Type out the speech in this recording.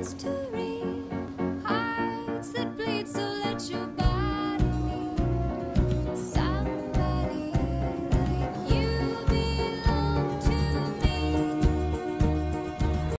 to read.